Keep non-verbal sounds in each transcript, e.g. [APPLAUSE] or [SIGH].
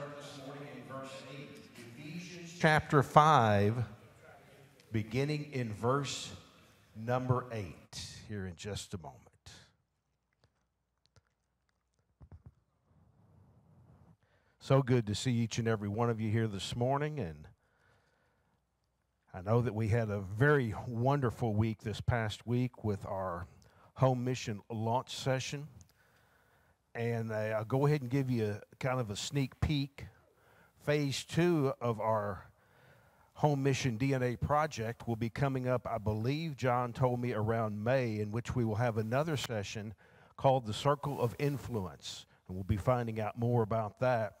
start this morning in verse 8. Ephesians chapter 5, beginning in verse number 8, here in just a moment. So good to see each and every one of you here this morning. And I know that we had a very wonderful week this past week with our home mission launch session. And uh, I'll go ahead and give you kind of a sneak peek. Phase two of our home mission DNA project will be coming up, I believe John told me around May, in which we will have another session called the Circle of Influence. And we'll be finding out more about that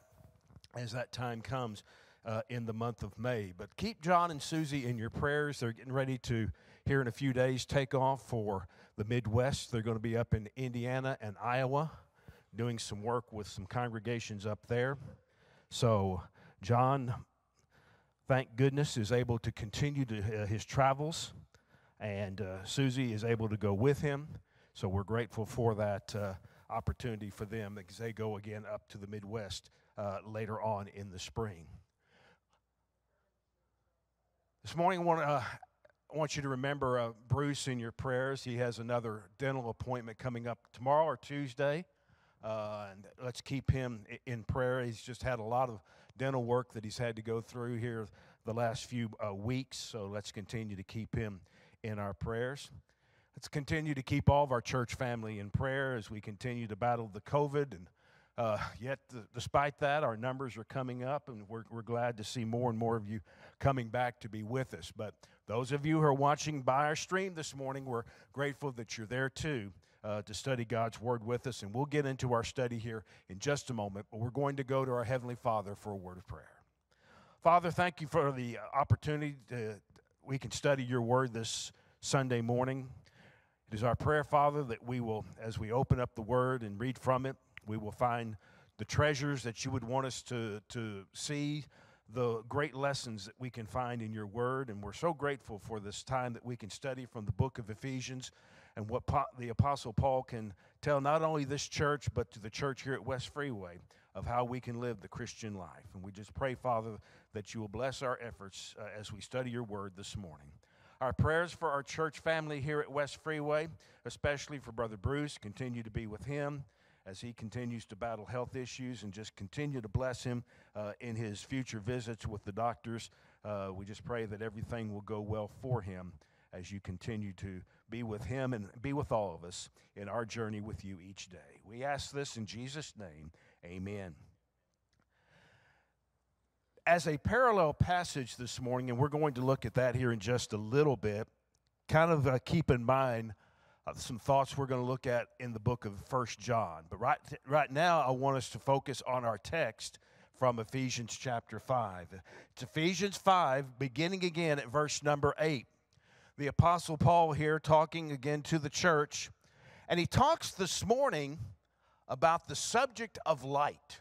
as that time comes uh, in the month of May. But keep John and Susie in your prayers. They're getting ready to, here in a few days, take off for the Midwest. They're going to be up in Indiana and Iowa doing some work with some congregations up there. So, John, thank goodness, is able to continue to, uh, his travels, and uh, Susie is able to go with him. So, we're grateful for that uh, opportunity for them as they go again up to the Midwest uh, later on in the spring. This morning, I want, uh, I want you to remember uh, Bruce in your prayers. He has another dental appointment coming up tomorrow or Tuesday. Uh, and let's keep him in prayer. He's just had a lot of dental work that he's had to go through here the last few uh, weeks, so let's continue to keep him in our prayers. Let's continue to keep all of our church family in prayer as we continue to battle the COVID. And uh, yet, th- despite that, our numbers are coming up, and we're, we're glad to see more and more of you coming back to be with us. But those of you who are watching by our stream this morning, we're grateful that you're there too uh, to study God's Word with us. And we'll get into our study here in just a moment, but we're going to go to our Heavenly Father for a word of prayer. Father, thank you for the opportunity to, we can study your Word this Sunday morning. It is our prayer, Father, that we will, as we open up the Word and read from it, we will find the treasures that you would want us to, to see, the great lessons that we can find in your word. And we're so grateful for this time that we can study from the book of Ephesians and what po- the Apostle Paul can tell not only this church, but to the church here at West Freeway of how we can live the Christian life. And we just pray, Father, that you will bless our efforts uh, as we study your word this morning. Our prayers for our church family here at West Freeway, especially for Brother Bruce, continue to be with him as he continues to battle health issues and just continue to bless him uh, in his future visits with the doctors. Uh, we just pray that everything will go well for him as you continue to be with him and be with all of us in our journey with you each day. We ask this in Jesus' name. Amen. As a parallel passage this morning, and we're going to look at that here in just a little bit, kind of uh, keep in mind uh, some thoughts we're going to look at in the book of First John. But right, right now, I want us to focus on our text from Ephesians chapter 5. It's Ephesians 5, beginning again at verse number 8 the Apostle Paul here talking again to the church. And he talks this morning about the subject of light.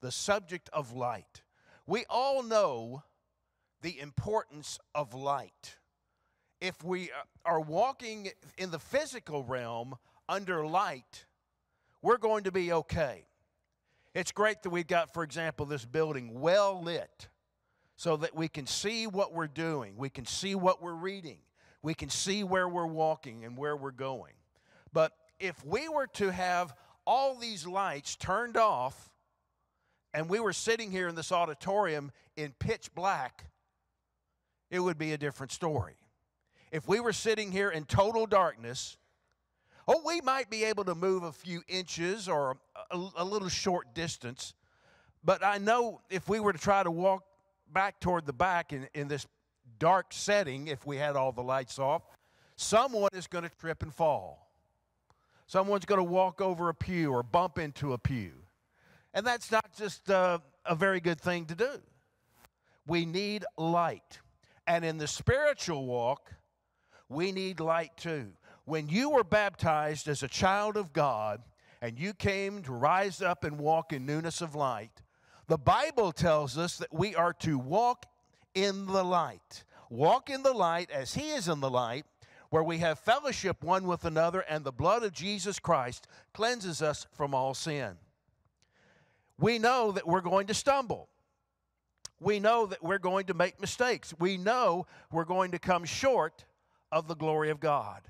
The subject of light. We all know the importance of light. If we uh, are walking in the physical realm under light, we're going to be okay. It's great that we've got, for example, this building well lit so that we can see what we're doing, we can see what we're reading, we can see where we're walking and where we're going. But if we were to have all these lights turned off and we were sitting here in this auditorium in pitch black, it would be a different story. If we were sitting here in total darkness, oh, we might be able to move a few inches or a, a little short distance. But I know if we were to try to walk back toward the back in, in this dark setting, if we had all the lights off, someone is going to trip and fall. Someone's going to walk over a pew or bump into a pew. And that's not just uh, a very good thing to do. We need light. And in the spiritual walk, we need light too. When you were baptized as a child of God and you came to rise up and walk in newness of light, the Bible tells us that we are to walk in the light. Walk in the light as He is in the light, where we have fellowship one with another, and the blood of Jesus Christ cleanses us from all sin. We know that we're going to stumble. We know that we're going to make mistakes. We know we're going to come short of the glory of God.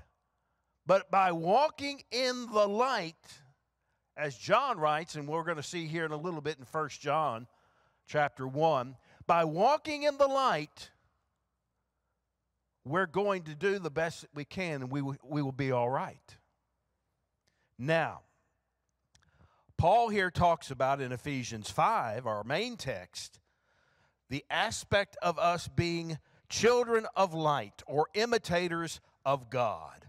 But by walking in the light, as John writes, and we're going to see here in a little bit in 1 John chapter 1, by walking in the light, we're going to do the best that we can and we, we will be all right. Now, Paul here talks about in Ephesians 5, our main text, the aspect of us being children of light or imitators of God.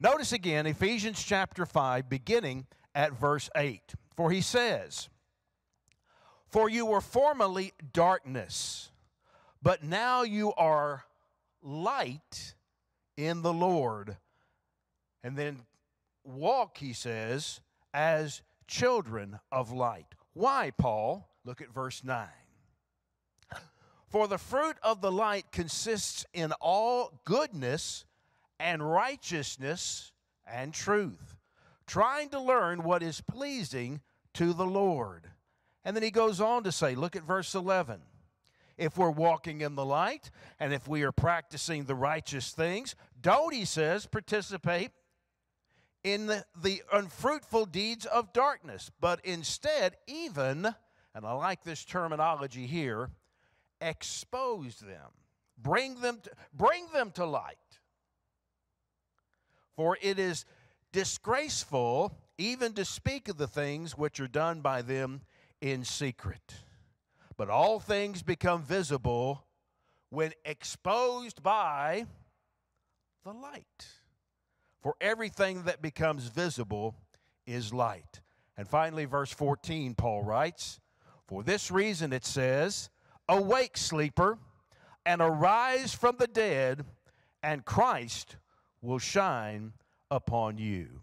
Notice again Ephesians chapter 5, beginning at verse 8. For he says, For you were formerly darkness, but now you are light in the Lord. And then walk, he says, as children of light. Why, Paul? Look at verse 9. For the fruit of the light consists in all goodness and righteousness and truth, trying to learn what is pleasing to the Lord. And then he goes on to say, look at verse 11 if we're walking in the light and if we are practicing the righteous things. Don't, he says, participate in the, the unfruitful deeds of darkness, but instead, even, and I like this terminology here, expose them. Bring them to, bring them to light. For it is disgraceful even to speak of the things which are done by them in secret. But all things become visible when exposed by the light. For everything that becomes visible is light. And finally, verse 14, Paul writes, For this reason it says, Awake, sleeper, and arise from the dead, and Christ will shine upon you.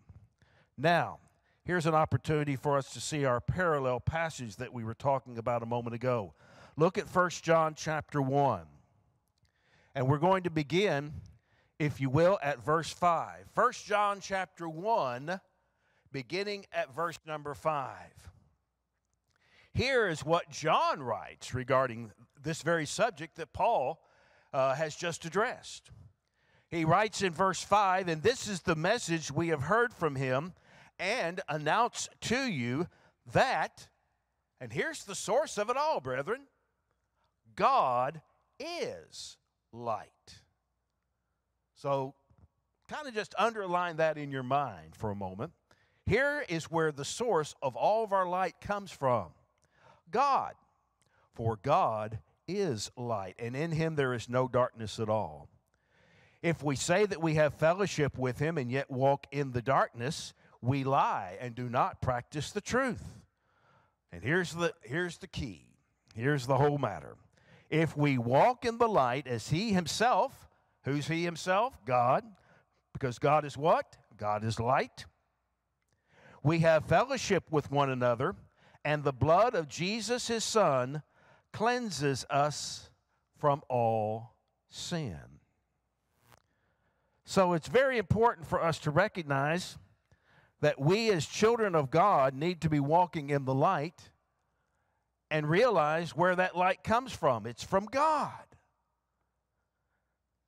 Now, here's an opportunity for us to see our parallel passage that we were talking about a moment ago. Look at 1 John chapter 1. And we're going to begin, if you will, at verse 5. 1 John chapter 1, beginning at verse number 5. Here is what John writes regarding this very subject that Paul uh, has just addressed. He writes in verse 5 And this is the message we have heard from him and announce to you that, and here's the source of it all, brethren God is light. So, kind of just underline that in your mind for a moment. Here is where the source of all of our light comes from God. For God is light, and in him there is no darkness at all. If we say that we have fellowship with him and yet walk in the darkness, we lie and do not practice the truth. And here's the, here's the key. Here's the whole matter. If we walk in the light as he himself, who's he himself? God. Because God is what? God is light. We have fellowship with one another, and the blood of Jesus, his son, cleanses us from all sin. So it's very important for us to recognize that we, as children of God, need to be walking in the light and realize where that light comes from. It's from God.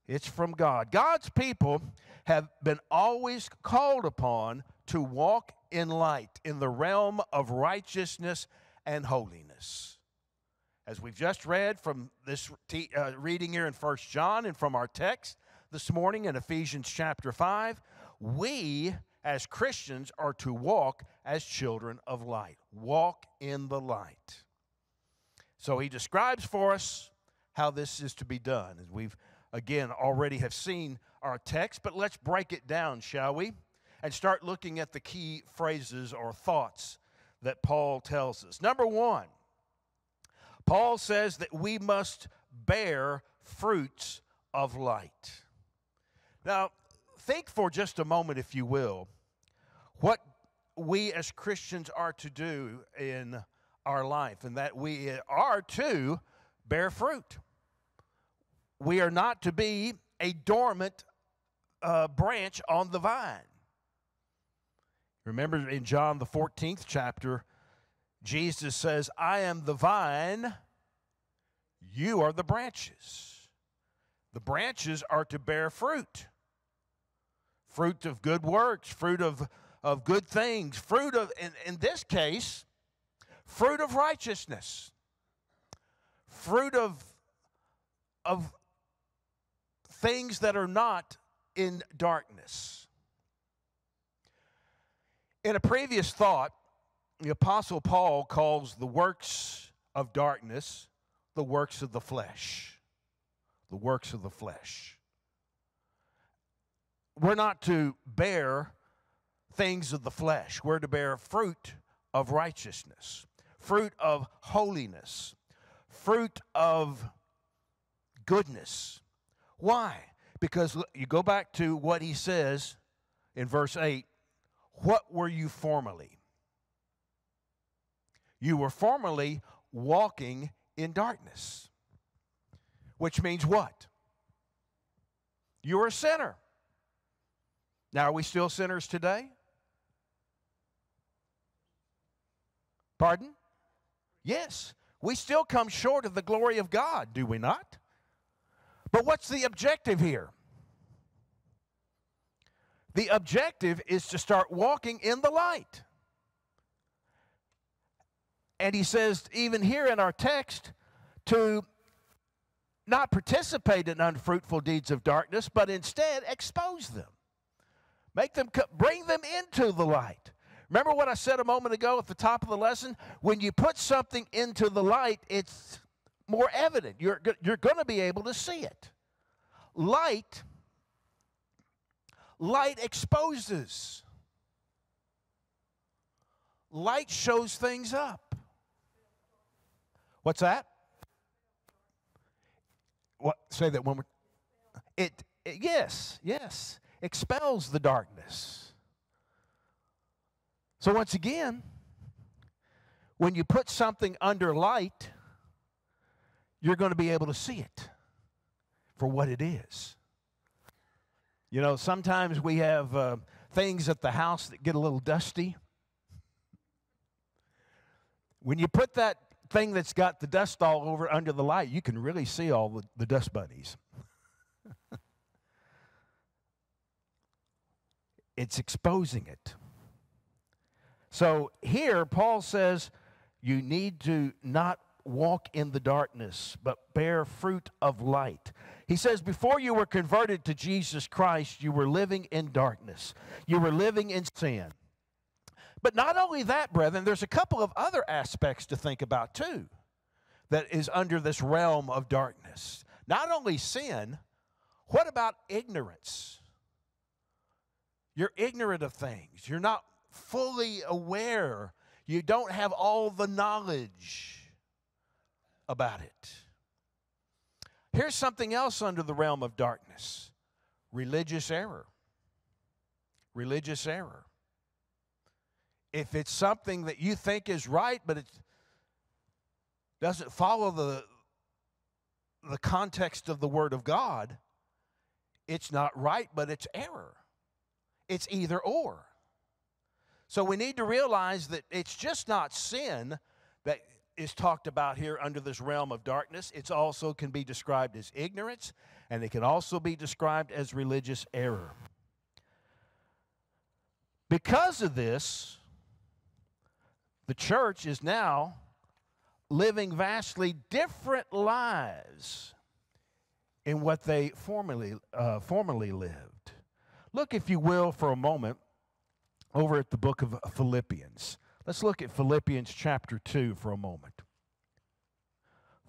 It's from God. God's people have been always called upon to walk in light in the realm of righteousness and holiness. As we've just read from this te- uh, reading here in First John and from our text this morning in Ephesians chapter 5, we as Christians are to walk as children of light. Walk in the light. So he describes for us how this is to be done. As we've again already have seen our text, but let's break it down, shall we? And start looking at the key phrases or thoughts that Paul tells us. Number one, Paul says that we must bear fruits of light. Now, think for just a moment, if you will, what we as Christians are to do in our life, and that we are to bear fruit. We are not to be a dormant uh, branch on the vine. Remember in John the 14th chapter, Jesus says, I am the vine, you are the branches. The branches are to bear fruit fruit of good works, fruit of, of good things, fruit of, in, in this case, fruit of righteousness, fruit of, of things that are not in darkness. In a previous thought, the Apostle Paul calls the works of darkness the works of the flesh. The works of the flesh. We're not to bear things of the flesh, we're to bear fruit of righteousness, fruit of holiness, fruit of goodness. Why? Because you go back to what he says in verse 8 what were you formerly? You were formerly walking in darkness. Which means what? You were a sinner. Now, are we still sinners today? Pardon? Yes. We still come short of the glory of God, do we not? But what's the objective here? The objective is to start walking in the light. And he says, even here in our text, to not participate in unfruitful deeds of darkness, but instead expose them. Make them bring them into the light. Remember what I said a moment ago at the top of the lesson? When you put something into the light, it's more evident. You're, you're going to be able to see it. Light Light exposes. Light shows things up. What's that? What? Say that one more. It, it yes, yes, expels the darkness. So once again, when you put something under light, you're going to be able to see it for what it is. You know, sometimes we have uh, things at the house that get a little dusty. When you put that thing that's got the dust all over under the light, you can really see all the, the dust bunnies. [LAUGHS] it's exposing it. So here, Paul says you need to not walk in the darkness, but bear fruit of light. He says, Before you were converted to Jesus Christ, you were living in darkness, you were living in sin. But not only that, brethren, there's a couple of other aspects to think about too that is under this realm of darkness. Not only sin, what about ignorance? You're ignorant of things, you're not fully aware, you don't have all the knowledge about it. Here's something else under the realm of darkness religious error. Religious error. If it's something that you think is right, but it doesn't follow the, the context of the Word of God, it's not right, but it's error. It's either or. So we need to realize that it's just not sin that is talked about here under this realm of darkness. It also can be described as ignorance, and it can also be described as religious error. Because of this, the church is now living vastly different lives in what they formerly, uh, formerly lived. Look, if you will, for a moment over at the book of Philippians. Let's look at Philippians chapter 2 for a moment.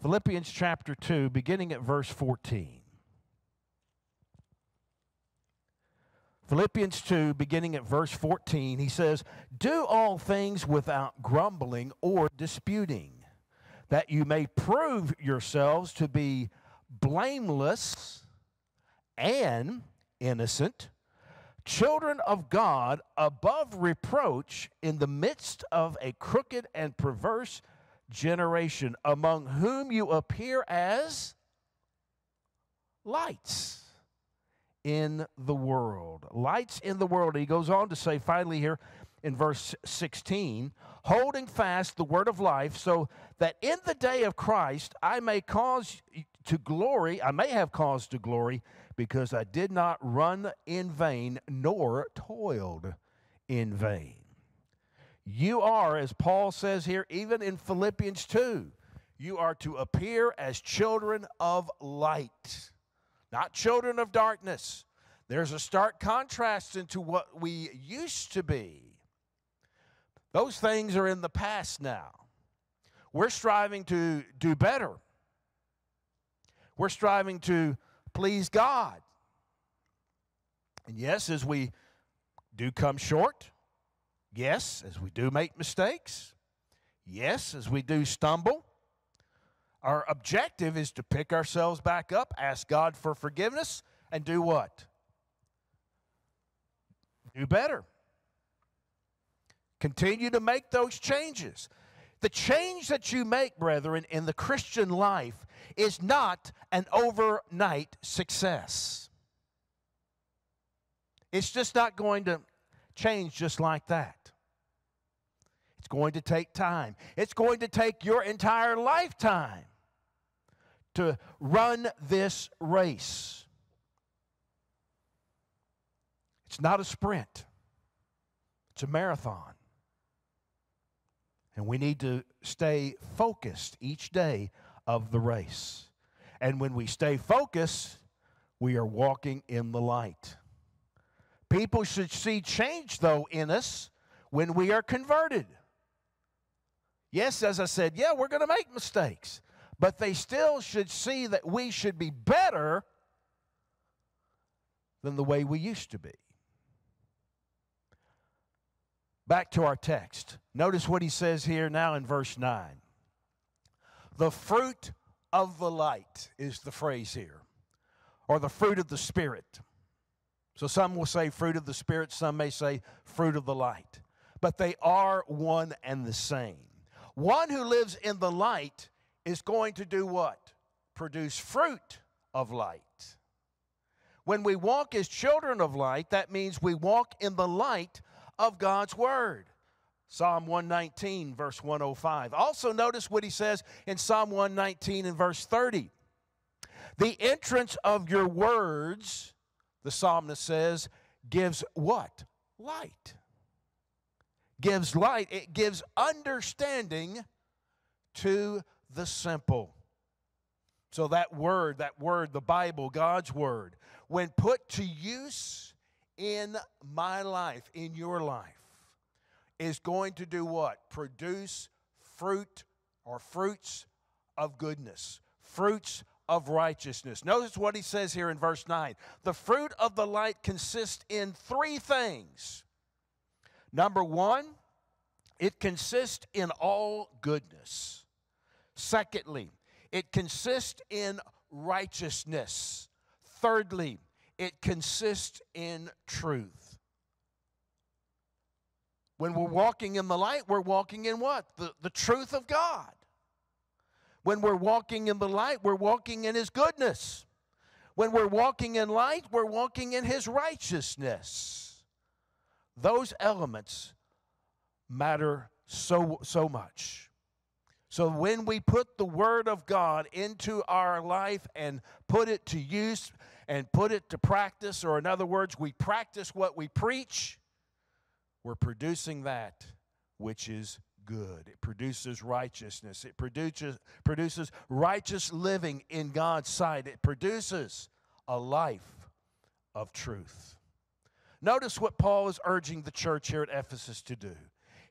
Philippians chapter 2, beginning at verse 14. Philippians 2, beginning at verse 14, he says, Do all things without grumbling or disputing, that you may prove yourselves to be blameless and innocent children of God above reproach in the midst of a crooked and perverse generation, among whom you appear as lights in the world. Lights in the world. He goes on to say finally here, in verse 16, holding fast the word of life, so that in the day of Christ I may cause to glory, I may have cause to glory, because I did not run in vain nor toiled in vain. You are, as Paul says here, even in Philippians 2, you are to appear as children of light, not children of darkness. There's a stark contrast into what we used to be. Those things are in the past now. We're striving to do better. We're striving to please God. And yes, as we do come short, yes, as we do make mistakes, yes, as we do stumble, our objective is to pick ourselves back up, ask God for forgiveness, and do what? Do better. Continue to make those changes. The change that you make, brethren, in the Christian life is not an overnight success. It's just not going to change just like that. It's going to take time. It's going to take your entire lifetime to run this race. It's not a sprint, it's a marathon. And we need to stay focused each day of the race. And when we stay focused, we are walking in the light. People should see change, though, in us when we are converted. Yes, as I said, yeah, we're going to make mistakes but they still should see that we should be better than the way we used to be. Back to our text. Notice what he says here now in verse 9. The fruit of the light is the phrase here, or the fruit of the Spirit. So some will say fruit of the Spirit, some may say fruit of the light. But they are one and the same. One who lives in the light is going to do what? Produce fruit of light. When we walk as children of light, that means we walk in the light of God's Word. Psalm 119, verse 105. Also, notice what he says in Psalm 119 and verse 30. The entrance of your words, the psalmist says, gives what? Light. Gives light. It gives understanding to the simple. So, that word, that word, the Bible, God's word, when put to use in my life, in your life, is going to do what? Produce fruit or fruits of goodness, fruits of righteousness. Notice what he says here in verse 9. The fruit of the light consists in three things. Number one, it consists in all goodness. Secondly, it consists in righteousness. Thirdly, it consists in truth. When we're walking in the light, we're walking in what? The, the truth of God. When we're walking in the light, we're walking in His goodness. When we're walking in light, we're walking in His righteousness. Those elements matter so, so much. So when we put the Word of God into our life and put it to use and put it to practice, or in other words, we practice what we preach, we're producing that which is good. It produces righteousness. It produces, produces righteous living in God's sight. It produces a life of truth. Notice what Paul is urging the church here at Ephesus to do.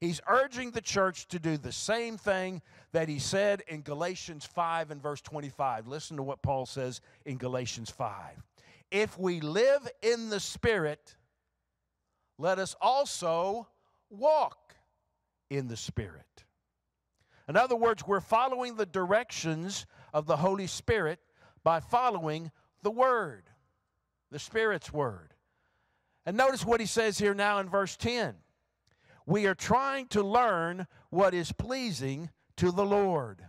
He's urging the church to do the same thing that he said in Galatians 5 and verse 25. Listen to what Paul says in Galatians 5. If we live in the Spirit, let us also walk in the Spirit. In other words, we're following the directions of the Holy Spirit by following the Word, the Spirit's Word. And notice what he says here now in verse 10 we are trying to learn what is pleasing to the Lord.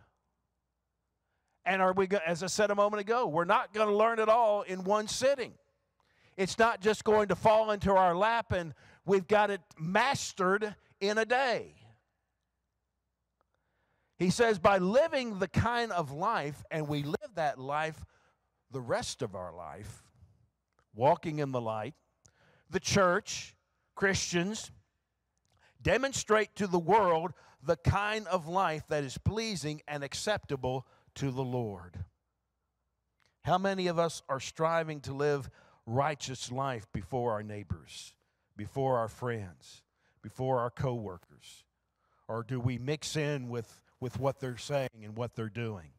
And are we, as I said a moment ago, we're not going to learn it all in one sitting. It's not just going to fall into our lap and we've got it mastered in a day. He says, by living the kind of life, and we live that life the rest of our life, walking in the light, the church, Christians, demonstrate to the world the kind of life that is pleasing and acceptable to the Lord. How many of us are striving to live righteous life before our neighbors, before our friends, before our coworkers? Or do we mix in with, with what they're saying and what they're doing?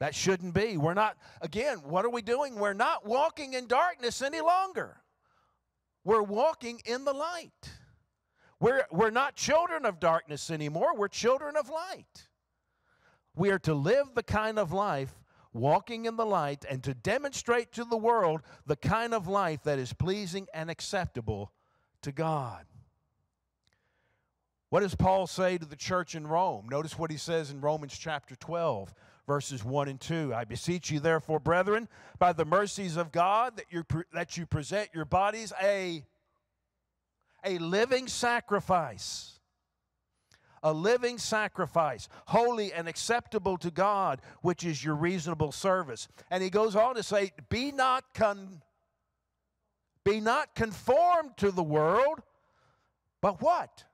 That shouldn't be. We're not, again, what are we doing? We're not walking in darkness any longer. We're walking in the light. We're, we're not children of darkness anymore, we're children of light. We are to live the kind of life walking in the light and to demonstrate to the world the kind of life that is pleasing and acceptable to God. What does Paul say to the church in Rome? Notice what he says in Romans chapter 12, verses 1 and 2. I beseech you, therefore, brethren, by the mercies of God, that you, that you present your bodies a, a living sacrifice. A living sacrifice, holy and acceptable to God, which is your reasonable service. And he goes on to say, Be not, con- be not conformed to the world, but what?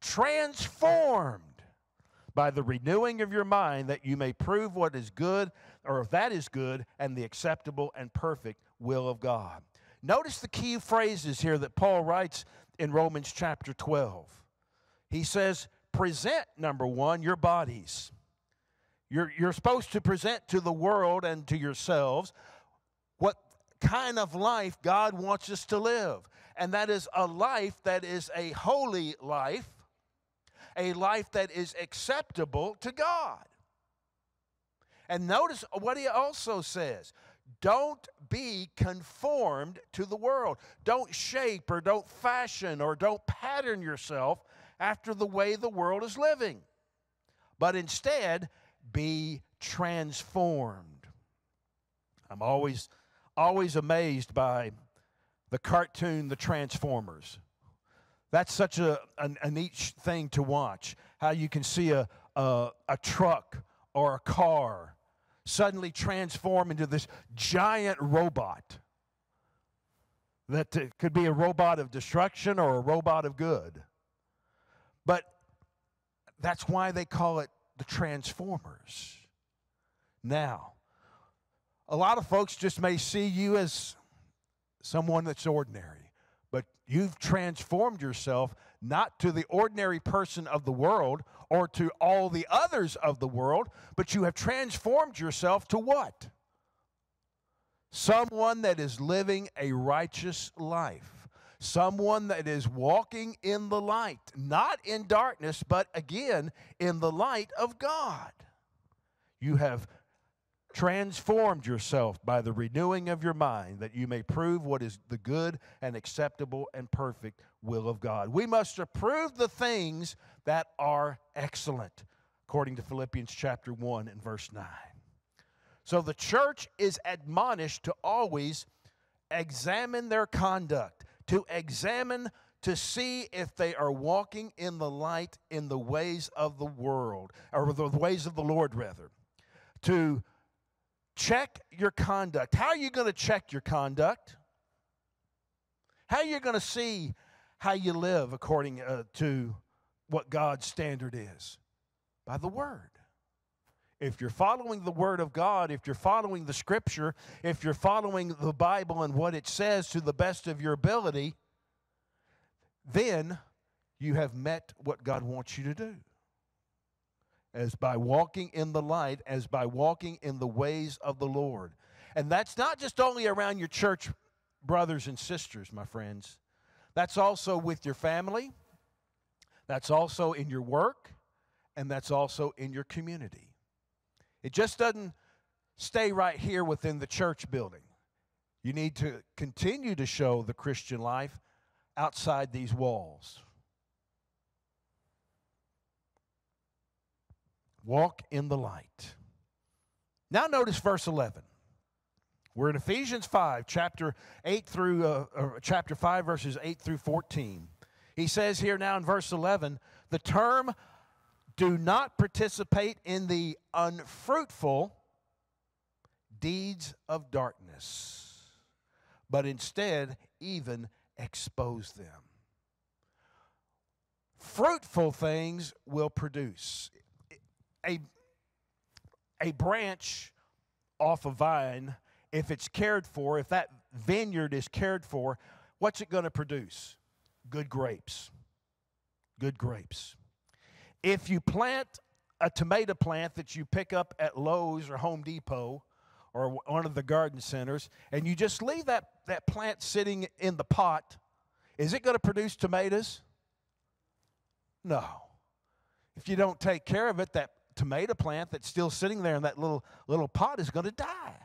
Transformed by the renewing of your mind that you may prove what is good, or that is good, and the acceptable and perfect will of God. Notice the key phrases here that Paul writes in Romans chapter 12. He says, present, number one, your bodies. You're, you're supposed to present to the world and to yourselves what kind of life God wants us to live. And that is a life that is a holy life a life that is acceptable to God. And notice what he also says don't be conformed to the world. Don't shape or don't fashion or don't pattern yourself after the way the world is living, but instead be transformed. I'm always always amazed by the cartoon The Transformers. That's such a, a, a neat thing to watch. How you can see a, a, a truck or a car suddenly transform into this giant robot that could be a robot of destruction or a robot of good. But that's why they call it the Transformers. Now, a lot of folks just may see you as someone that's ordinary. But you've transformed yourself not to the ordinary person of the world or to all the others of the world, but you have transformed yourself to what? Someone that is living a righteous life. Someone that is walking in the light, not in darkness, but again in the light of God. You have transformed yourself by the renewing of your mind that you may prove what is the good and acceptable and perfect will of God. We must approve the things that are excellent, according to Philippians chapter 1 and verse 9. So the church is admonished to always examine their conduct, to examine to see if they are walking in the light in the ways of the world, or the ways of the Lord, rather. To Check your conduct. How are you going to check your conduct? How are you going to see how you live according uh, to what God's standard is? By the Word. If you're following the Word of God, if you're following the Scripture, if you're following the Bible and what it says to the best of your ability, then you have met what God wants you to do as by walking in the light, as by walking in the ways of the Lord. And that's not just only around your church brothers and sisters, my friends. That's also with your family. That's also in your work. And that's also in your community. It just doesn't stay right here within the church building. You need to continue to show the Christian life outside these walls. Walk in the light. Now, notice verse 11. We're in Ephesians 5, chapter 8 through uh, chapter 5 verses 8 through 14. He says here now in verse 11, the term do not participate in the unfruitful deeds of darkness, but instead even expose them. Fruitful things will produce. A, a branch off a vine, if it's cared for, if that vineyard is cared for, what's it going to produce? Good grapes. Good grapes. If you plant a tomato plant that you pick up at Lowe's or Home Depot or one of the garden centers, and you just leave that, that plant sitting in the pot, is it going to produce tomatoes? No. If you don't take care of it, that tomato plant that's still sitting there in that little, little pot is going to die.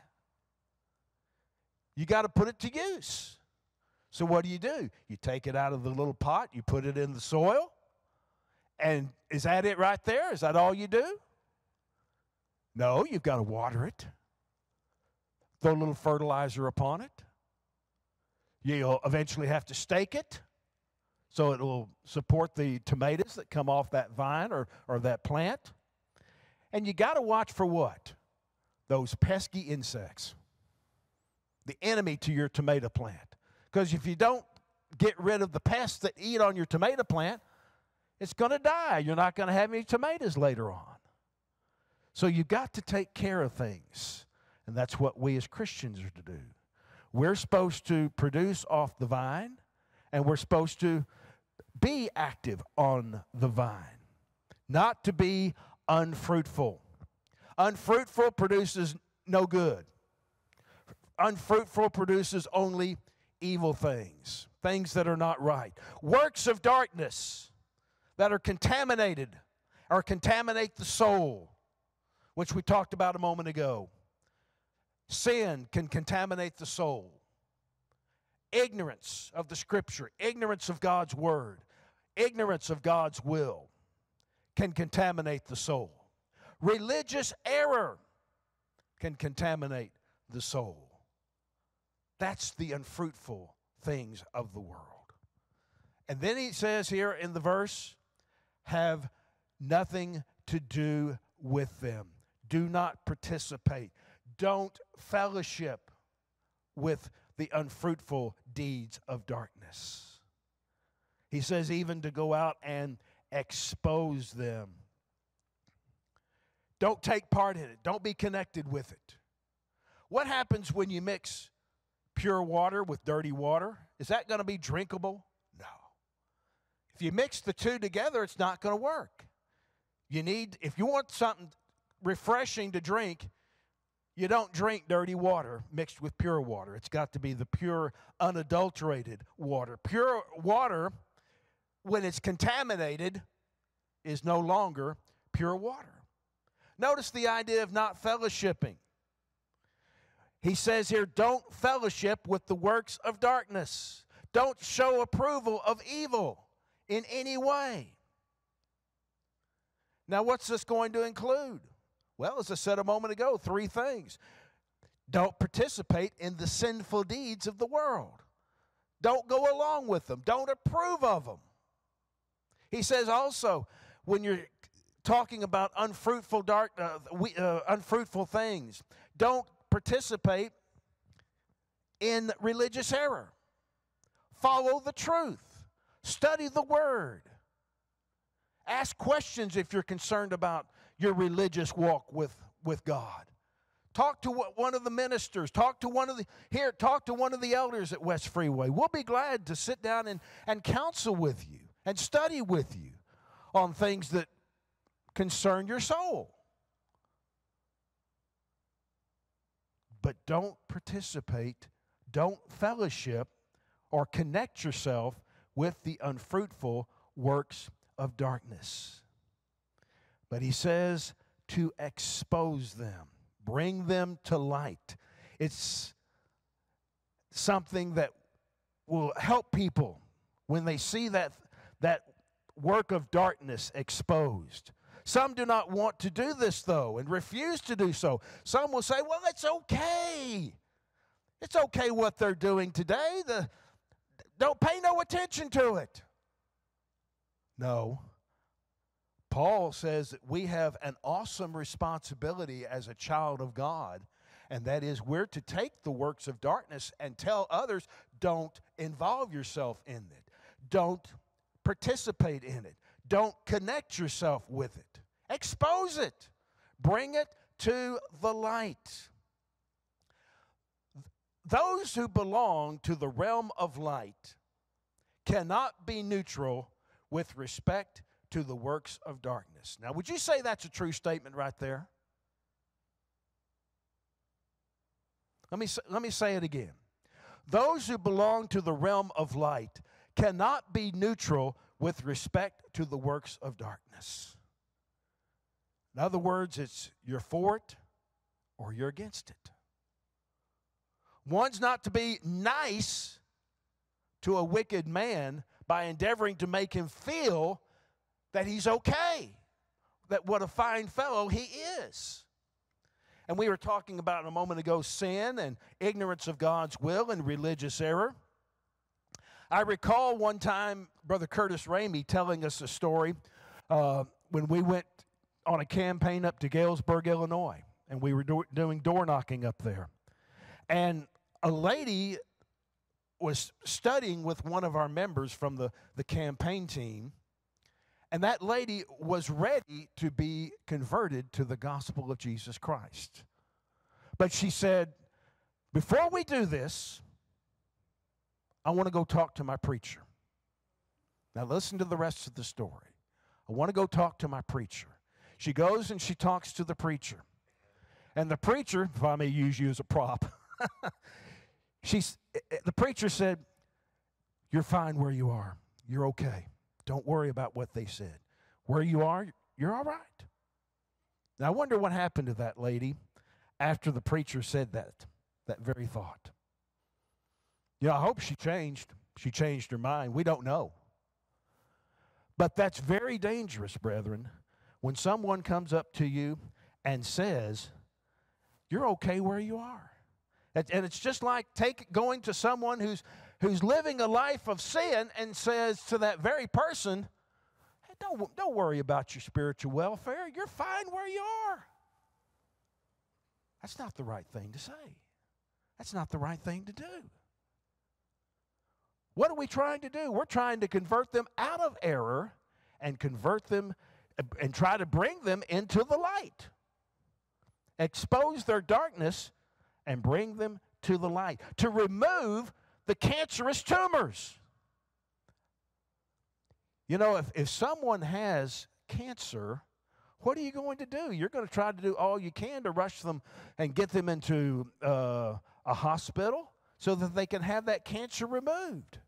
You got to put it to use. So, what do you do? You take it out of the little pot, you put it in the soil, and is that it right there? Is that all you do? No, you've got to water it. Throw a little fertilizer upon it. You'll eventually have to stake it so it will support the tomatoes that come off that vine or, or that plant. And you got to watch for what? Those pesky insects, the enemy to your tomato plant. Because if you don't get rid of the pests that eat on your tomato plant, it's going to die. You're not going to have any tomatoes later on. So you've got to take care of things. And that's what we as Christians are to do. We're supposed to produce off the vine, and we're supposed to be active on the vine, not to be unfruitful. Unfruitful produces no good. Unfruitful produces only evil things, things that are not right. Works of darkness that are contaminated or contaminate the soul, which we talked about a moment ago. Sin can contaminate the soul. Ignorance of the Scripture, ignorance of God's Word, ignorance of God's will can contaminate the soul. Religious error can contaminate the soul. That's the unfruitful things of the world. And then he says here in the verse, have nothing to do with them. Do not participate. Don't fellowship with the unfruitful deeds of darkness. He says, even to go out and expose them. Don't take part in it, don't be connected with it. What happens when you mix pure water with dirty water? Is that going to be drinkable? No. If you mix the two together, it's not going to work. You need, if you want something refreshing to drink, you don't drink dirty water mixed with pure water. It's got to be the pure, unadulterated water. Pure water, when it's contaminated, is no longer pure water. Notice the idea of not fellowshipping. He says here, don't fellowship with the works of darkness. Don't show approval of evil in any way. Now, what's this going to include? Well, as I said a moment ago, three things. Don't participate in the sinful deeds of the world. Don't go along with them. Don't approve of them. He says also, when you're talking about unfruitful dark, uh, we, uh, unfruitful things, don't participate in religious error. Follow the truth. Study the Word. Ask questions if you're concerned about your religious walk with, with God. Talk to one of the ministers. Talk to one of the here. Talk to one of the elders at West Freeway. We'll be glad to sit down and, and counsel with you and study with you on things that concern your soul. but don't participate, don't fellowship, or connect yourself with the unfruitful works of darkness. But he says to expose them, bring them to light. It's something that will help people when they see that, that work of darkness exposed. Some do not want to do this, though, and refuse to do so. Some will say, well, it's okay. It's okay what they're doing today. The, don't pay no attention to it. No. Paul says that we have an awesome responsibility as a child of God, and that is we're to take the works of darkness and tell others don't involve yourself in it, don't participate in it, don't connect yourself with it, expose it, bring it to the light. Those who belong to the realm of light cannot be neutral with respect to the works of darkness. Now, would you say that's a true statement right there? Let me, let me say it again. Those who belong to the realm of light cannot be neutral with respect to the works of darkness. In other words, it's you're for it or you're against it. One's not to be nice to a wicked man by endeavoring to make him feel that he's okay, that what a fine fellow he is. And we were talking about a moment ago sin and ignorance of God's will and religious error. I recall one time Brother Curtis Ramey telling us a story uh, when we went on a campaign up to Galesburg, Illinois, and we were do- doing door knocking up there. And a lady was studying with one of our members from the, the campaign team, and that lady was ready to be converted to the gospel of Jesus Christ. But she said, Before we do this, I want to go talk to my preacher. Now, listen to the rest of the story. I want to go talk to my preacher. She goes and she talks to the preacher. And the preacher, if I may use you as a prop, [LAUGHS] she's, eh, eh, the preacher said, You're fine where you are. You're okay. Don't worry about what they said. Where you are, you're all right. Now, I wonder what happened to that lady after the preacher said that, that very thought. You know, I hope she changed. She changed her mind. We don't know. But that's very dangerous, brethren, when someone comes up to you and says, You're okay where you are. And it's just like take, going to someone who's, who's living a life of sin and says to that very person, hey, don't, don't worry about your spiritual welfare. You're fine where you are. That's not the right thing to say. That's not the right thing to do. What are we trying to do? We're trying to convert them out of error and convert them and try to bring them into the light. Expose their darkness and bring them to the light. To remove the cancerous tumors. You know, if, if someone has cancer, what are you going to do? You're going to try to do all you can to rush them and get them into uh, a hospital so that they can have that cancer removed.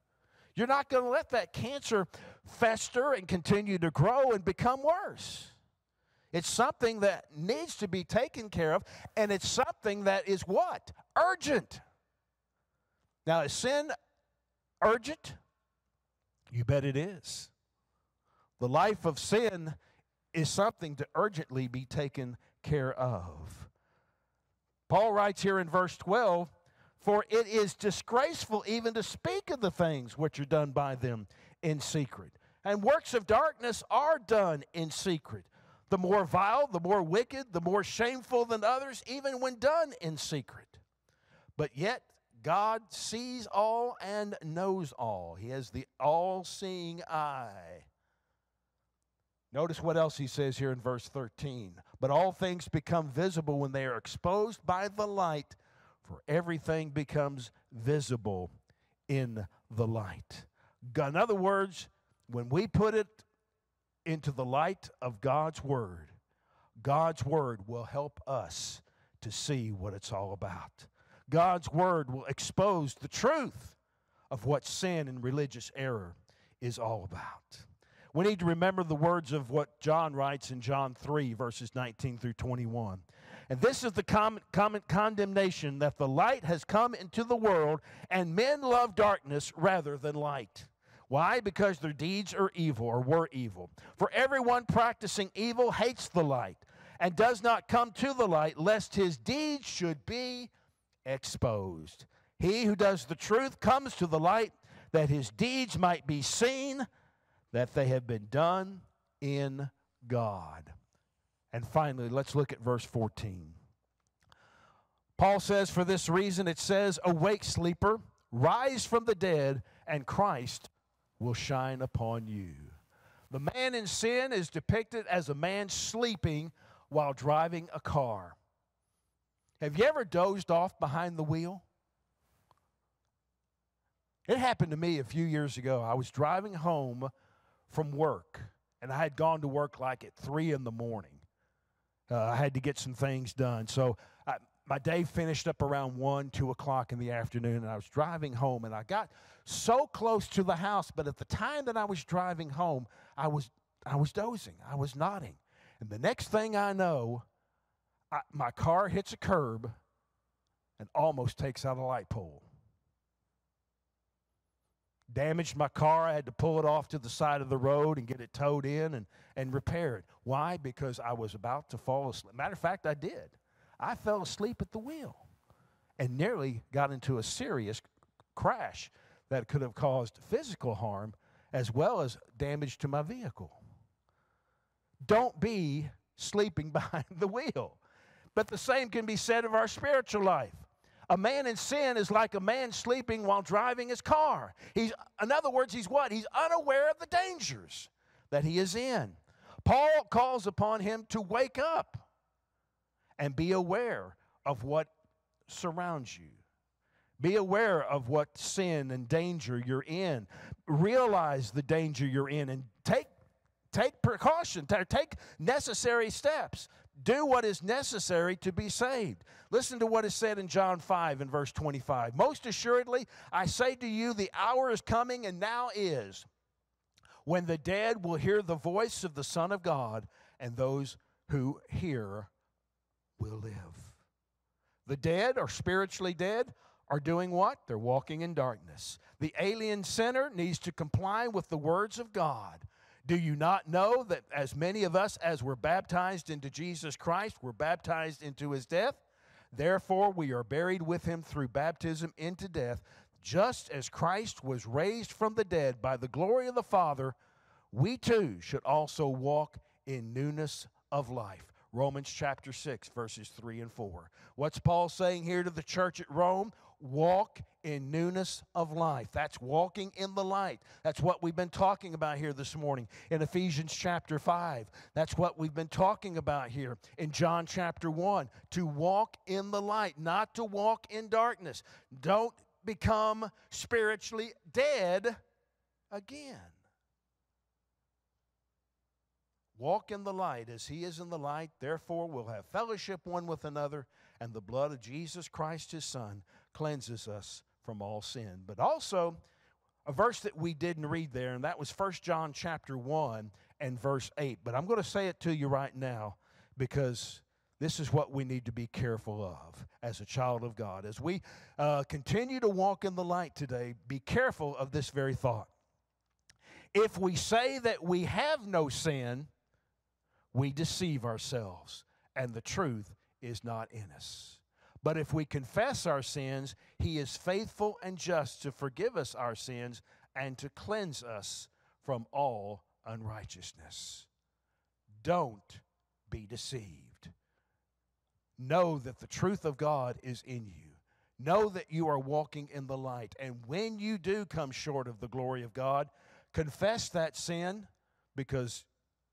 You're not going to let that cancer fester and continue to grow and become worse. It's something that needs to be taken care of, and it's something that is what? Urgent. Now, is sin urgent? You bet it is. The life of sin is something to urgently be taken care of. Paul writes here in verse 12 For it is disgraceful even to speak of the things which are done by them in secret. And works of darkness are done in secret. The more vile, the more wicked, the more shameful than others, even when done in secret. But yet, God sees all and knows all. He has the all seeing eye. Notice what else he says here in verse 13. But all things become visible when they are exposed by the light, for everything becomes visible in the light. In other words, when we put it into the light of God's Word, God's Word will help us to see what it's all about. God's Word will expose the truth of what sin and religious error is all about. We need to remember the words of what John writes in John 3, verses 19 through 21. And this is the common, common condemnation that the light has come into the world, and men love darkness rather than light. Why? Because their deeds are evil or were evil. For everyone practicing evil hates the light and does not come to the light, lest his deeds should be exposed. He who does the truth comes to the light that his deeds might be seen, that they have been done in God. And finally, let's look at verse 14. Paul says, For this reason, it says, Awake, sleeper, rise from the dead, and Christ will shine upon you. The man in sin is depicted as a man sleeping while driving a car. Have you ever dozed off behind the wheel? It happened to me a few years ago. I was driving home from work, and I had gone to work like at 3 in the morning. Uh, I had to get some things done. So I, my day finished up around 1, 2 o'clock in the afternoon, and I was driving home, and I got so close to the house, but at the time that I was driving home, I was, I was dozing, I was nodding. And the next thing I know, I, my car hits a curb and almost takes out a light pole. Damaged my car. I had to pull it off to the side of the road and get it towed in and, and repaired. Why? Because I was about to fall asleep. Matter of fact, I did. I fell asleep at the wheel and nearly got into a serious crash that could have caused physical harm as well as damage to my vehicle. Don't be sleeping [LAUGHS] behind the wheel. But the same can be said of our spiritual life. A man in sin is like a man sleeping while driving his car. He's, in other words, he's what? He's unaware of the dangers that he is in. Paul calls upon him to wake up and be aware of what surrounds you. Be aware of what sin and danger you're in. Realize the danger you're in and take, take precaution, take necessary steps. Do what is necessary to be saved. Listen to what is said in John 5 and verse 25. Most assuredly, I say to you, the hour is coming and now is when the dead will hear the voice of the Son of God, and those who hear will live. The dead are spiritually dead are doing what? They're walking in darkness. The alien sinner needs to comply with the words of God. Do you not know that as many of us as were baptized into Jesus Christ were baptized into his death? Therefore, we are buried with him through baptism into death, just as Christ was raised from the dead by the glory of the Father, we too should also walk in newness of life. Romans chapter 6, verses 3 and 4. What's Paul saying here to the church at Rome? Walk in newness of life. That's walking in the light. That's what we've been talking about here this morning in Ephesians chapter 5. That's what we've been talking about here in John chapter 1. To walk in the light, not to walk in darkness. Don't become spiritually dead again. Walk in the light as he is in the light. Therefore, we'll have fellowship one with another, and the blood of Jesus Christ, his Son, cleanses us from all sin. But also, a verse that we didn't read there, and that was 1 John chapter 1 and verse 8. But I'm going to say it to you right now because this is what we need to be careful of as a child of God. As we uh, continue to walk in the light today, be careful of this very thought. If we say that we have no sin, we deceive ourselves, and the truth is not in us. But if we confess our sins, He is faithful and just to forgive us our sins and to cleanse us from all unrighteousness. Don't be deceived. Know that the truth of God is in you. Know that you are walking in the light. And when you do come short of the glory of God, confess that sin because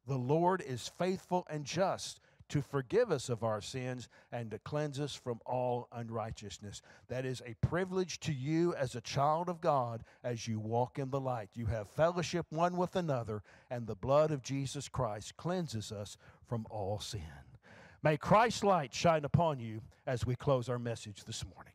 the Lord is faithful and just to forgive us of our sins and to cleanse us from all unrighteousness. That is a privilege to you as a child of God as you walk in the light. You have fellowship one with another, and the blood of Jesus Christ cleanses us from all sin. May Christ's light shine upon you as we close our message this morning.